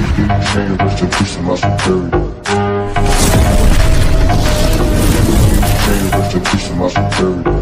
rest in peace to my superior. My.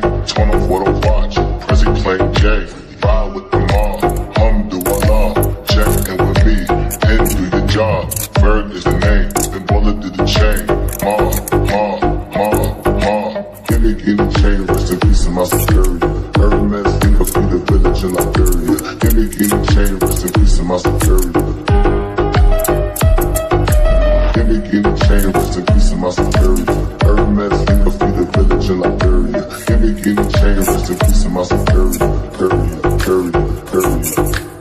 The off what I watch, Prezi playing J. Ride with the mob, alhamdulillah. Check in with me, and do your job. Ferg is the name, then bullet to the chain. Ma, ma, ma, ma. Give me in the chain, rest in peace of my security. Hermes, think of the village in Liberia. Give me in the chain, rest in peace of my security. Give me in the chain, rest in peace of my security. Rest in peace of my security. Curry, curry, curry.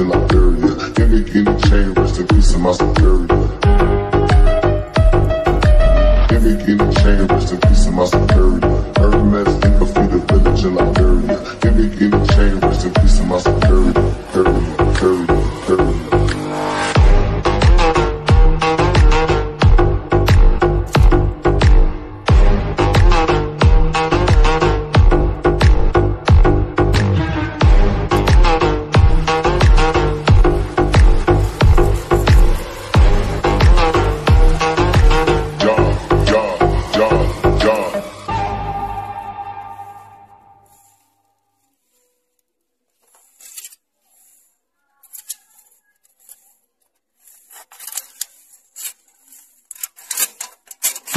In Liberia. Give me the chain, rest in peace of my security.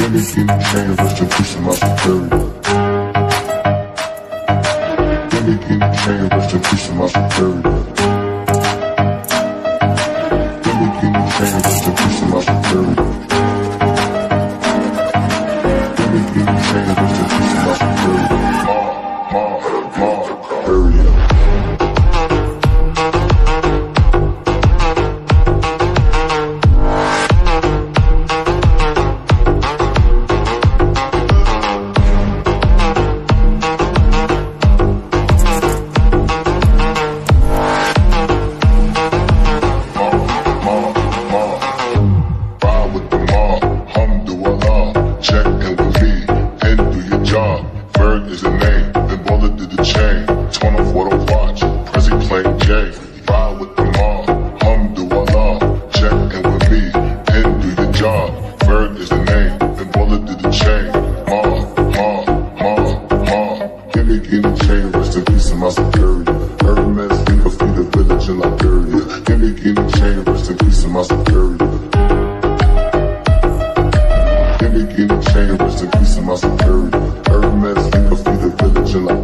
The chain, rest in peace of my in the chain, rest in peace of my security. Chambers chain, rest peace to my security. Give me any chain, rest in peace to my security. Hermes, leave us be the village and like